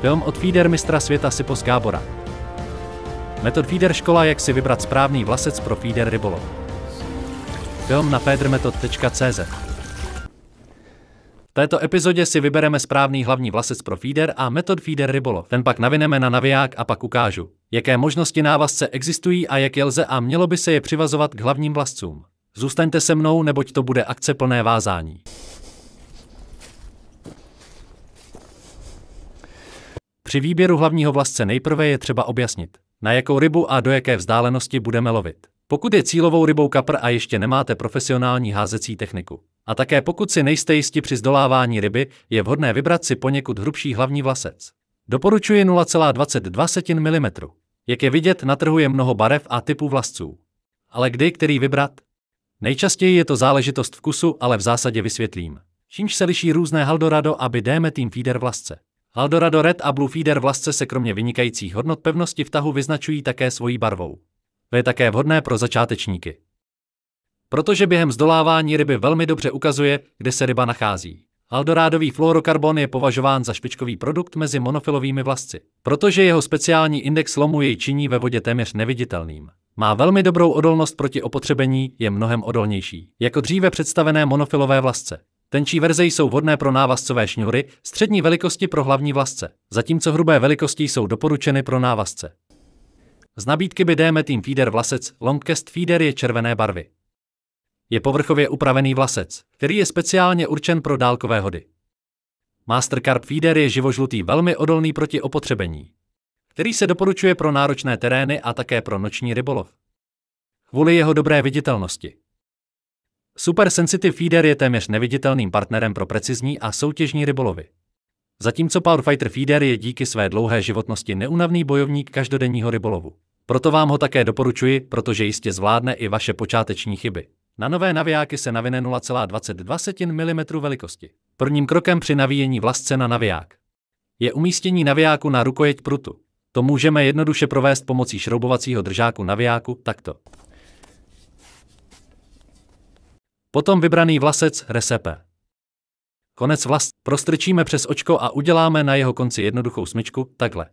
Film od feeder mistra světa Sipos Gábora. Metod feeder škola, jak si vybrat správný vlasec pro feeder rybolov. Film na feedermetod.cz v této epizodě si vybereme správný hlavní vlasec pro feeder a metod feeder rybolov. Ten pak navineme na naviják a pak ukážu, jaké možnosti návazce existují a jak je lze a mělo by se je přivazovat k hlavním vlascům. Zůstaňte se mnou, neboť to bude akce plné vázání. Při výběru hlavního vlasce nejprve je třeba objasnit, na jakou rybu a do jaké vzdálenosti budeme lovit. Pokud je cílovou rybou kapr a ještě nemáte profesionální házecí techniku. A také pokud si nejste jisti při zdolávání ryby, je vhodné vybrat si poněkud hrubší hlavní vlasec. Doporučuji 0,22 mm. Jak je vidět, na trhu je mnoho barev a typů vlasců. Ale kdy, který vybrat? Nejčastěji je to záležitost vkusu, ale v zásadě vysvětlím. Čímž se liší různé Haldorado a DM Team Feeder vlasce. Haldorado Red a Blue Feeder vlasce se kromě vynikajících hodnot pevnosti v tahu vyznačují také svojí barvou. To je také vhodné pro začátečníky. Protože během zdolávání ryby velmi dobře ukazuje, kde se ryba nachází. Aldorádový fluorokarbon je považován za špičkový produkt mezi monofilovými vlasci, protože jeho speciální index lomu jej činí ve vodě téměř neviditelným. Má velmi dobrou odolnost proti opotřebení, je mnohem odolnější, jako dříve představené monofilové vlasce. Tenčí verze jsou vhodné pro návazcové šňůry, střední velikosti pro hlavní vlasce, zatímco hrubé velikosti jsou doporučeny pro návazce. Z nabídky by DM Team Feeder vlasec Longcast Feeder je červené barvy. Je povrchově upravený vlasec, který je speciálně určen pro dálkové hody. Master Carp Feeder je živožlutý velmi odolný proti opotřebení, který se doporučuje pro náročné terény a také pro noční rybolov. Kvůli jeho dobré viditelnosti. Super Sensitive Feeder je téměř neviditelným partnerem pro precizní a soutěžní rybolovy. Zatímco Powerfighter Feeder je díky své dlouhé životnosti neunavný bojovník každodenního rybolovu. Proto vám ho také doporučuji, protože jistě zvládne i vaše počáteční chyby. Na nové navijáky se navine 0,22 mm velikosti. Prvním krokem při navíjení vlasce na naviják je umístění navijáku na rukojeť prutu. To můžeme jednoduše provést pomocí šroubovacího držáku navijáku takto. Potom vybraný vlasec resepe. Konec vlast prostrčíme přes očko a uděláme na jeho konci jednoduchou smyčku, takhle.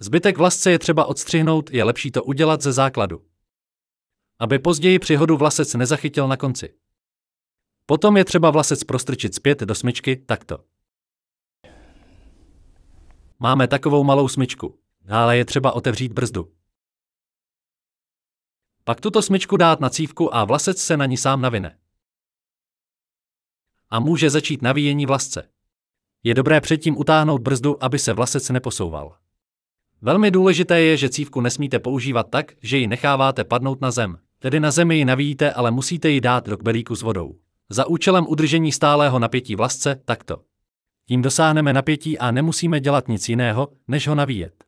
Zbytek vlasce je třeba odstřihnout, je lepší to udělat ze základu. Aby později při hodu vlasec nezachytil na konci. Potom je třeba vlasec prostrčit zpět do smyčky, takto. Máme takovou malou smyčku. Dále je třeba otevřít brzdu. Pak tuto smyčku dát na cívku a vlasec se na ní sám navine. A může začít navíjení vlasce. Je dobré předtím utáhnout brzdu, aby se vlasec neposouval. Velmi důležité je, že cívku nesmíte používat tak, že ji necháváte padnout na zem. Tedy na zemi ji navíjíte, ale musíte ji dát do kbelíku s vodou. Za účelem udržení stálého napětí vlasce takto. Tím dosáhneme napětí a nemusíme dělat nic jiného, než ho navíjet.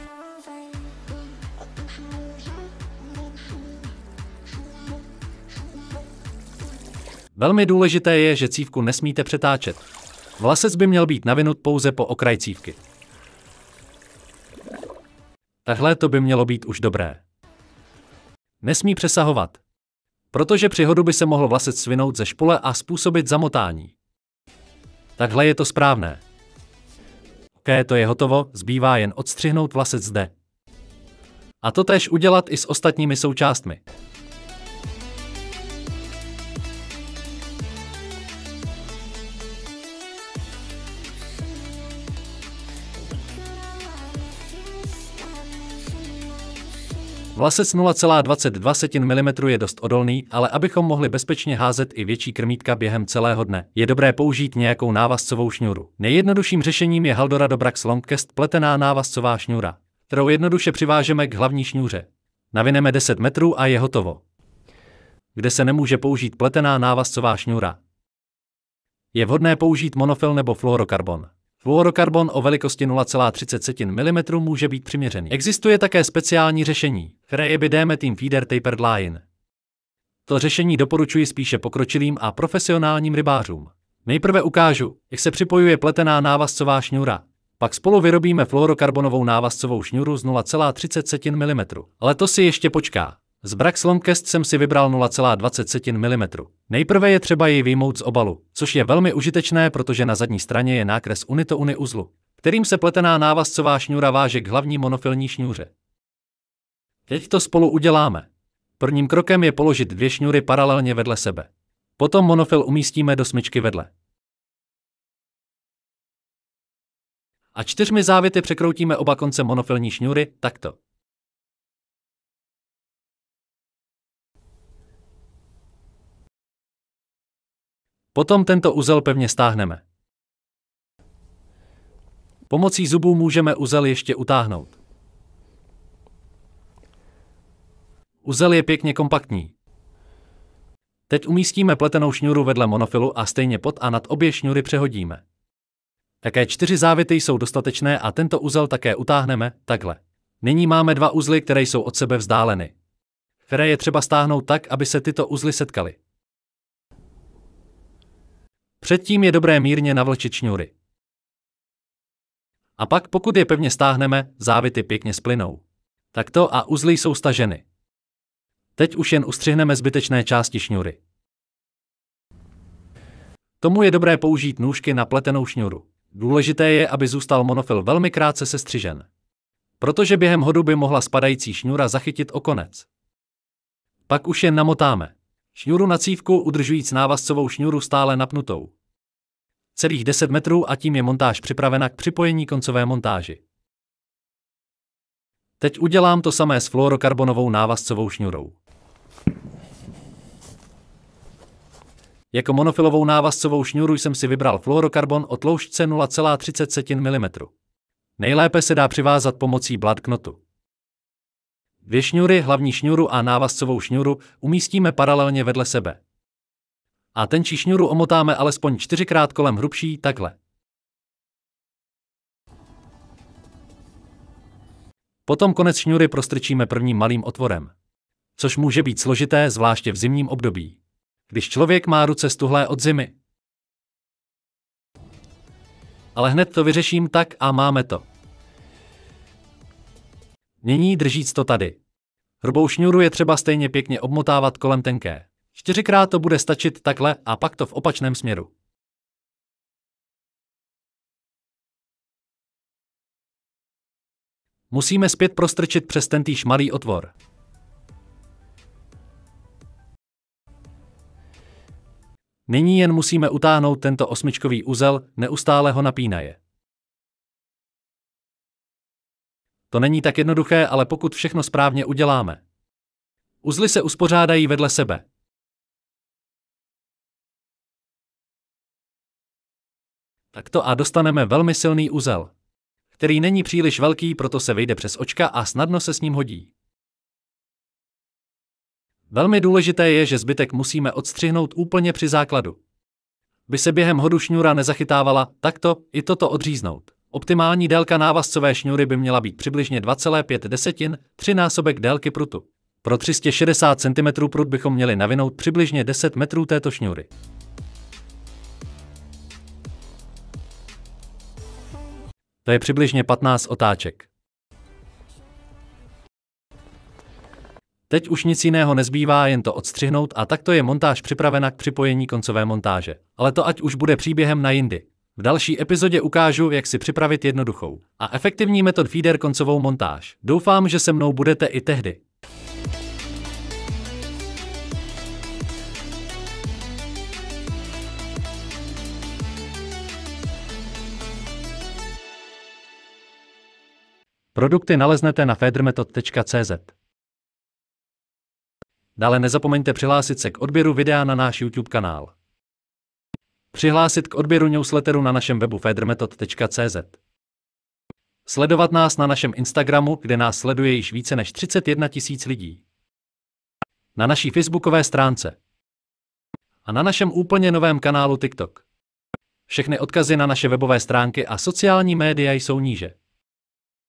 Velmi důležité je, že cívku nesmíte přetáčet. Vlasec by měl být navinut pouze po okraj cívky. Tahle to by mělo být už dobré. Nesmí přesahovat. Protože při hodu by se mohl vlasec svinout ze špule a způsobit zamotání. Takhle je to správné. OK, to je hotovo, zbývá jen odstřihnout vlasec zde. A to tež udělat i s ostatními součástmi. Vlasec 0,22 mm je dost odolný, ale abychom mohli bezpečně házet i větší krmítka během celého dne, je dobré použít nějakou návazcovou šňůru. Nejjednodušším řešením je Haldora Brax Longcast pletená návazcová šňůra, kterou jednoduše přivážeme k hlavní šňůře. Navineme 10 metrů a je hotovo. kde se nemůže použít pletená návazcová šňůra. Je vhodné použít monofil nebo fluorokarbon. Fluorokarbon o velikosti 0,30 mm může být přiměřený. Existuje také speciální řešení, které je Dimethyl Feeder Tapered Line. To řešení doporučuji spíše pokročilým a profesionálním rybářům. Nejprve ukážu, jak se připojuje pletená návazcová šňůra. Pak spolu vyrobíme fluorokarbonovou návazcovou šňůru z 0,30 mm. Ale to si ještě počká. Z Brax Longcast jsem si vybral 0,20 mm. Nejprve je třeba jej vyjmout z obalu, což je velmi užitečné, protože na zadní straně je nákres Unito Uni uzlu, kterým se pletená návazcová šňůra váže k hlavní monofilní šňůře. Teď to spolu uděláme. Prvním krokem je položit dvě šňůry paralelně vedle sebe. Potom monofil umístíme do smyčky vedle. A čtyřmi závity překroutíme oba konce monofilní šňůry takto. Potom tento uzel pevně stáhneme. Pomocí zubů můžeme uzel ještě utáhnout. Uzel je pěkně kompaktní. Teď umístíme pletenou šňůru vedle monofilu a stejně pod a nad obě šňůry přehodíme. Také čtyři závity jsou dostatečné a tento uzel také utáhneme takhle. Nyní máme dva uzly, které jsou od sebe vzdáleny. Které je třeba stáhnout tak, aby se tyto uzly setkaly. Předtím je dobré mírně navlčit šňůry. A pak, pokud je pevně stáhneme, závity pěkně splynou. Takto a uzly jsou staženy. Teď už jen ustřihneme zbytečné části šňůry. Tomu je dobré použít nůžky na pletenou šňůru. Důležité je, aby zůstal monofil velmi krátce sestřižen. Protože během hodu by mohla spadající šňůra zachytit o konec. Pak už jen namotáme. Šňůru na cívku udržujíc návazcovou šňůru stále napnutou. Celých 10 metrů a tím je montáž připravena k připojení koncové montáži. Teď udělám to samé s fluorokarbonovou návazcovou šňůrou. Jako monofilovou návazcovou šňůru jsem si vybral fluorokarbon o tloušťce 0,37 mm. Nejlépe se dá přivázat pomocí knotu. Dvě šňůry, hlavní šňůru a návazcovou šňůru umístíme paralelně vedle sebe. A tenčí šňůru omotáme alespoň čtyřikrát kolem hrubší takhle. Potom konec šňůry prostrčíme prvním malým otvorem. Což může být složité, zvláště v zimním období. Když člověk má ruce stuhlé od zimy. Ale hned to vyřeším tak a máme to. Nyní držíc to tady. Hrubou šňůru je třeba stejně pěkně obmotávat kolem tenké. Čtyřikrát to bude stačit takhle a pak to v opačném směru. Musíme zpět prostrčit přes tentýž malý otvor. Nyní jen musíme utáhnout tento osmičkový uzel, neustále ho napínaje. To není tak jednoduché, ale pokud všechno správně uděláme. Uzly se uspořádají vedle sebe. Takto a dostaneme velmi silný uzel, který není příliš velký, proto se vejde přes očka a snadno se s ním hodí. Velmi důležité je, že zbytek musíme odstřihnout úplně při základu. By se během hodu šňůra nezachytávala, takto i toto odříznout. Optimální délka návazcové šňůry by měla být přibližně 2,5 desetin, 3 násobek délky prutu. Pro 360 cm prut bychom měli navinout přibližně 10 metrů této šňůry. To je přibližně 15 otáček. Teď už nic jiného nezbývá, jen to odstřihnout a takto je montáž připravena k připojení koncové montáže. Ale to ať už bude příběhem na jindy. V další epizodě ukážu, jak si připravit jednoduchou a efektivní metod feeder koncovou montáž. Doufám, že se mnou budete i tehdy. Produkty naleznete na federmetod.cz. Dále nezapomeňte přihlásit se k odběru videa na náš YouTube kanál. Přihlásit k odběru newsletteru na našem webu federmetod.cz. Sledovat nás na našem Instagramu, kde nás sleduje již více než 31 tisíc lidí. na naší facebookové stránce a na našem úplně novém kanálu TikTok. Všechny odkazy na naše webové stránky a sociální média jsou níže.